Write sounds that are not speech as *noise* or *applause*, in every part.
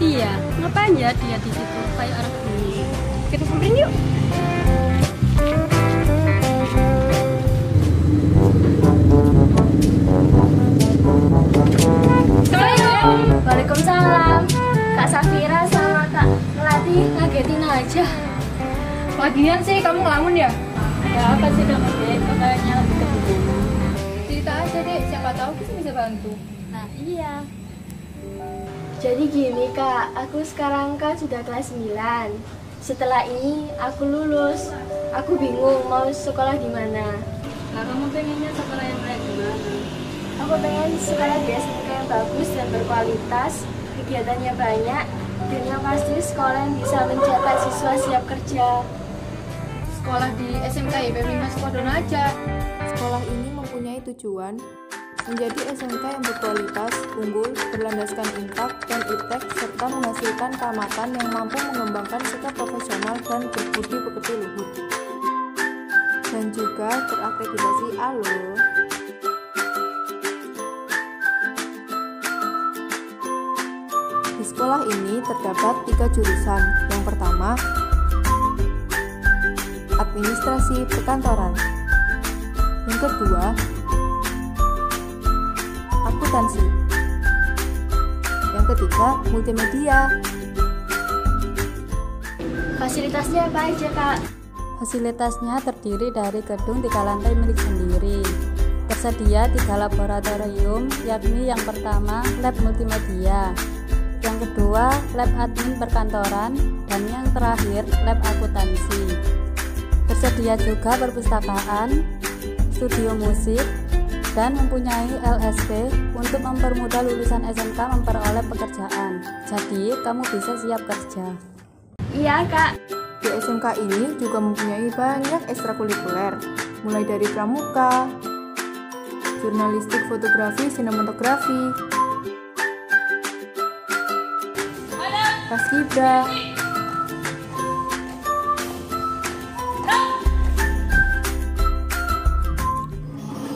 lihat dia di situ? Kayak anak dulu Kita samperin yuk. Waalaikumsalam. Kak Safira sama Kak Melati ngagetin aja. Lagian sih kamu ngelamun ya? ada apa sih kamu dek kok kayaknya lagi kebingungan Cerita aja deh, siapa tahu kita bisa bantu. nah iya Jadi gini kak, aku sekarang kan sudah kelas 9 Setelah ini aku lulus. Aku bingung mau sekolah di mana. Nah kamu pengennya sekolah yang kayak gimana? Aku pengen sekolah di SMK yang bagus dan berkualitas Kegiatannya banyak Dan yang pasti sekolah yang bisa mencetak siswa siap kerja. Sekolah di SMK IP 5 Sukodono aja. Sekolah ini mempunyai tujuan menjadi SMK yang berkualitas, unggul, berlandaskan INTAK dan ITEK, serta menghasilkan keamatan yang mampu mengembangkan sikap profesional dan berbudi pekerti luhur. Dan juga berakreditasi ALO. Di sekolah ini terdapat tiga jurusan. Yang pertama, administrasi perkantoran. Yang kedua, akuntansi. Yang ketiga, multimedia. Fasilitasnya apa aja kak? Fasilitasnya terdiri dari gedung tiga lantai milik sendiri. Tersedia tiga laboratorium, yakni yang pertama lab multimedia, yang kedua lab admin perkantoran, dan yang terakhir lab akuntansi. Tersedia juga perpustakaan, studio musik, dan mempunyai LSP untuk mempermudah lulusan SMK memperoleh pekerjaan. Jadi, kamu bisa siap kerja. Iya kak, Di SMK ini juga mempunyai banyak ekstrakurikuler, mulai dari pramuka, jurnalistik fotografi, sinematografi, paskibra,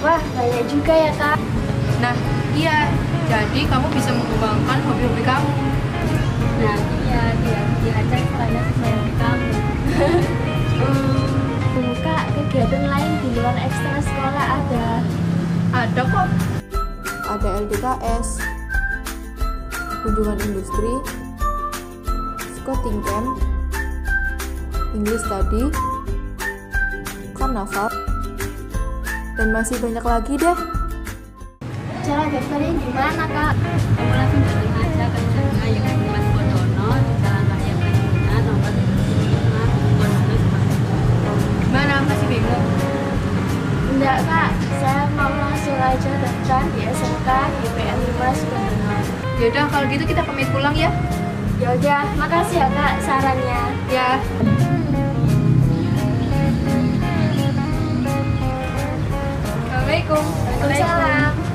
wah banyak juga ya kak Nah, iya. Jadi kamu bisa mengembangkan hobi-hobi kamu. Nah, iya, dia diajak sekolahnya sesuai dengan kamu. *laughs* Hmm, kak kegiatan lain di luar ekstra sekolah ada Ada kok. Ada LDKS, kunjungan industri, scouting camp, English study, karnaval, dan masih banyak lagi deh. Cara daftarnya gimana kak? Kamu langsung datang aja ke yang Mas Kodono di Jalan Raya Pengguna nomor 75 Kodono Gimana? Masih bingung? Enggak kak, saya mau langsung aja daftar di SMK IPN 5 Sukodono Yaudah kalau gitu kita pamit pulang ya. Yaudah, makasih ya kak sarannya Ya. Cùng.